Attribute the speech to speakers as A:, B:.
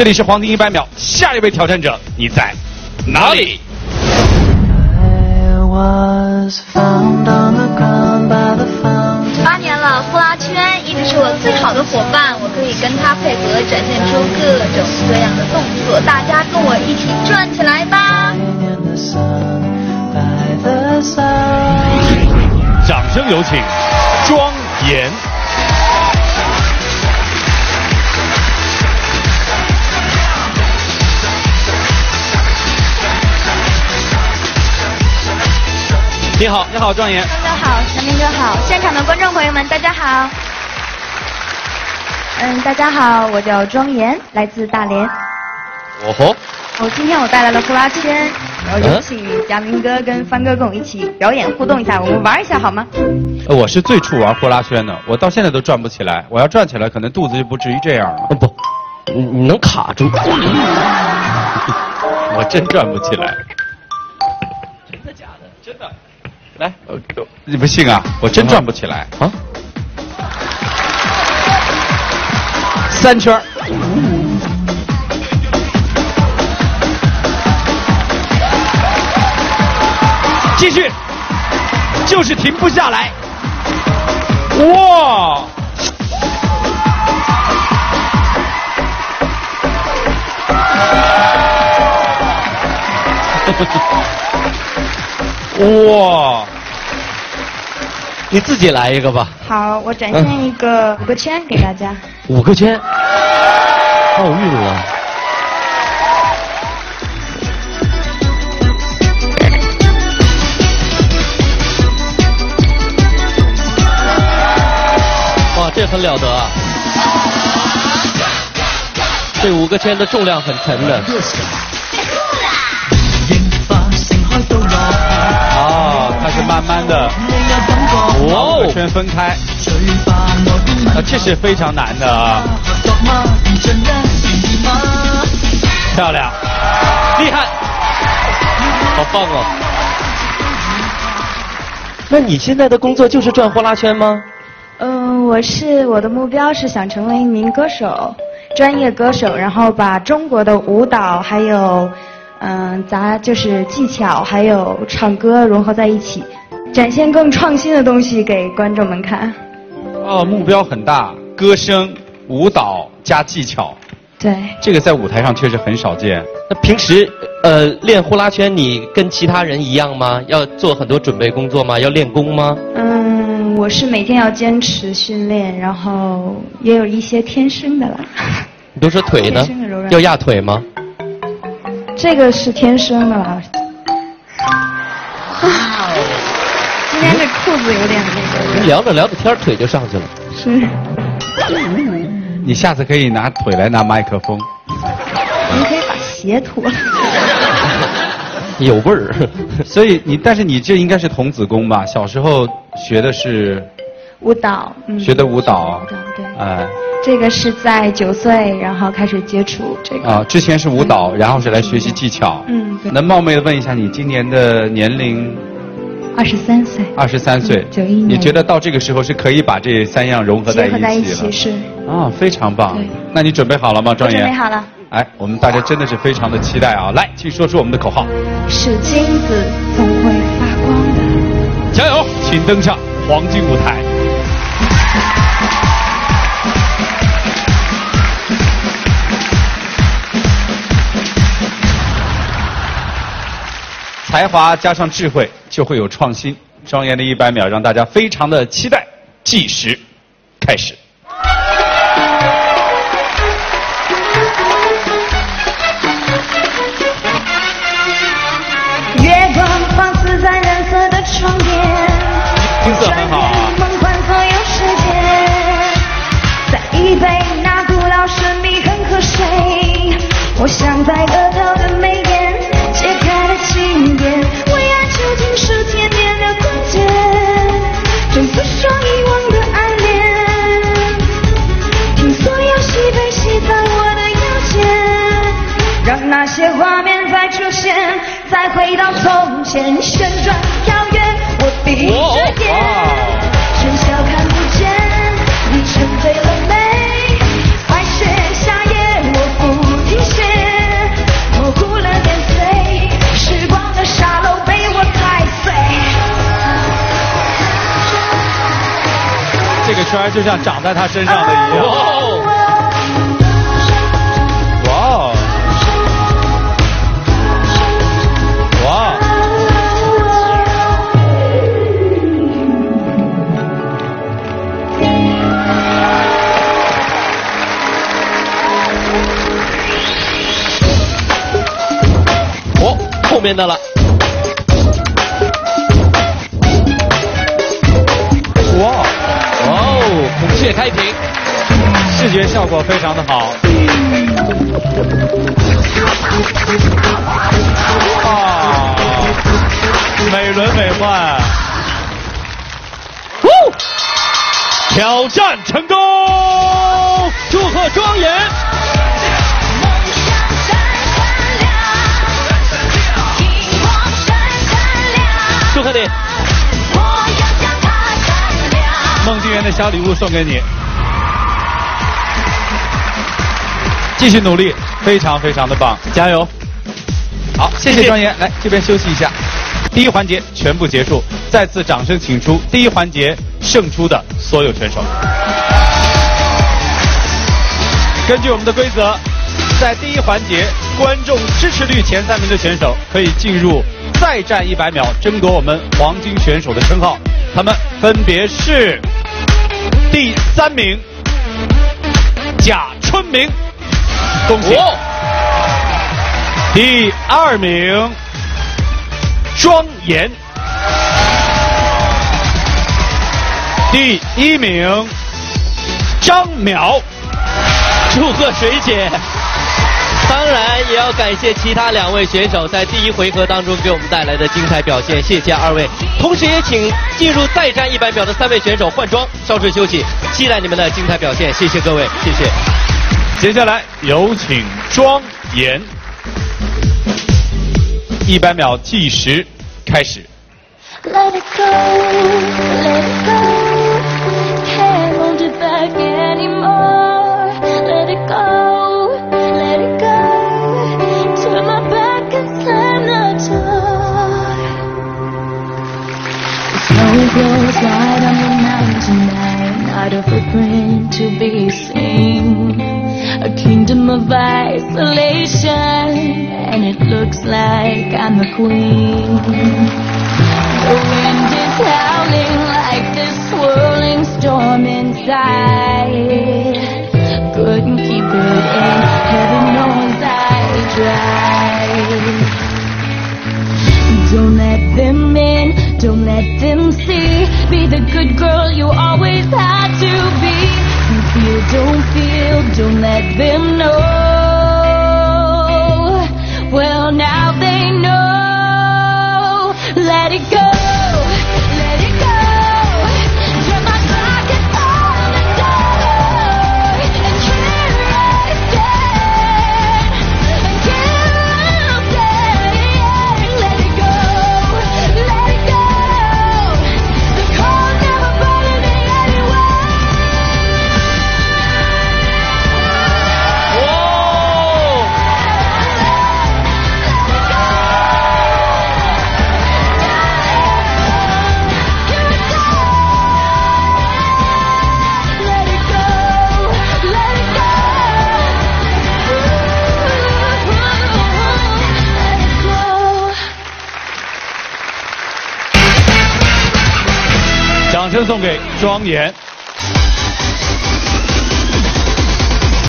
A: 这里是黄金一百秒，下一位挑战者你在哪里.
B: 八年了，呼啦圈一直是我最好的伙伴，我可以跟他配合，展现出各种各样的动作。大家跟我一起转起来吧.
A: 掌声有请庄严。你好，你好，庄严。
B: 大家好，陈明哥好，现场的观众朋友们，大家好。嗯，大家好，我叫庄严，来自大连。
C: 哦吼，
B: 我今天我带来了呼啦圈，然后有请佳明哥跟帆哥跟我一起表演互动一下，我们玩一下好吗？
A: 呃我是最初玩呼啦圈的，我到现在都转不起来。我要转起来，可能肚子就不至于这样了。
C: 哦不，你你能卡住？
A: 我真转不起来。来，呃你不信啊？我真转不起来。
C: 啊？
A: 三圈儿继续，就是停不下来。哇！哇！
C: 你自己来一个吧，
B: 好，我展现一个五个圈给大家。
C: 五个圈，奥运了。哇，这很了得啊！这五个圈的重量很沉的。
A: 啊，它是慢慢的
C: 哇
A: 五个圈分开，啊，这是非常难的啊，漂亮，厉害，
C: 好棒哦！那你现在的工作就是转呼啦圈吗？
B: 嗯，我是我的目标是想成为一名歌手，专业歌手，然后把中国的舞蹈还有嗯杂就是技巧还有唱歌融合在一起，展现更创新的东西给观众们看。
A: 哦，目标很大，歌声、舞蹈加技巧，
B: 对，
A: 这个在舞台上确实很少见。
C: 那平时呃练呼啦圈，你跟其他人一样吗？要做很多准备工作吗？要练功吗？
B: 嗯，我是每天要坚持训练，然后也有一些天生的啦。
C: 比如说腿呢 要压腿吗？
B: 这个是天生的啦。今天这裤子有点那个，
C: 聊着聊着天腿就上去了。
B: 是。
A: 你下次可以拿腿来拿麦克风。
B: 你可以把鞋脱了。
C: 有味儿。
A: 所以你，但是你这应该是童子功吧？小时候学的是
B: 舞蹈，嗯，
A: 学的舞蹈
B: 舞蹈对。
A: 哎
B: 这个是在九岁，然后开始接触这个。
A: 啊，之前是舞蹈，然后是来学习技巧。
B: 嗯对
A: 能冒昧的问一下，你今年的年龄
B: 二十三岁。
A: 二十三岁，
B: 九一年
A: 你觉得到这个时候是可以把这三样融合在一起了？
B: 是。
A: 啊，非常棒。那你准备好了吗，
B: 我
A: 庄严？
B: 准备好了。
A: 哎，我们大家真的是非常的期待啊！来，请说出我们的口号，
B: 是金子总会发光的。
A: 加油！请登上黄金舞台。才华加上智慧，就会有创新。庄严的一百秒，让大家非常的期待。计时开始。
B: 月光放肆在蓝色的窗边，
A: 音色很好
B: 画面再出现，再回到从前，旋转跳跃，我闭着眼，喧嚣看不见，你沉醉了没？白雪夏夜，我不停歇，模糊了年岁，时光的沙漏被我踩碎。
A: 这个圈就像长在他身上的一样。
C: 面的了，
A: 哇！
C: 哦，孔雀开屏，
A: 视觉效果非常的好。啊！美轮美奂。
C: 呼，挑战成功，祝贺庄严。
D: 亮。
A: 孟静圆的小礼物送给你，继续努力，非常非常的棒，加油！好，谢
C: 谢谢
A: 谢庄严，来这边休息一下。第一环节全部结束，再次掌声请出第一环节胜出的所有选手。根据我们的规则，在第一环节观众支持率前三名的选手可以进入再战一百秒，争夺我们黄金选手的称号。他们分别是第三名贾春明，恭喜；
C: 哦，
A: 第二名庄严，第一名张淼。
C: 祝贺水姐。当然也要感谢其他两位选手在第一回合当中给我们带来的精彩表现，谢谢二位。同时也请进入再战一百秒的三位选手换装，稍事休息，期待你们的精彩表现，谢谢各位，谢谢。
A: 接下来有请庄严，一百秒计时开始。
D: Let it go, let it go. Of isolation, and it looks like I'm the queen. The wind is howling like this swirling storm inside. Couldn't keep it in, heaven knows I tried. Don't let them in, don't let them see. Be the good girl you always had to be. Don't feel, don't let them know.
A: 掌声送给庄严。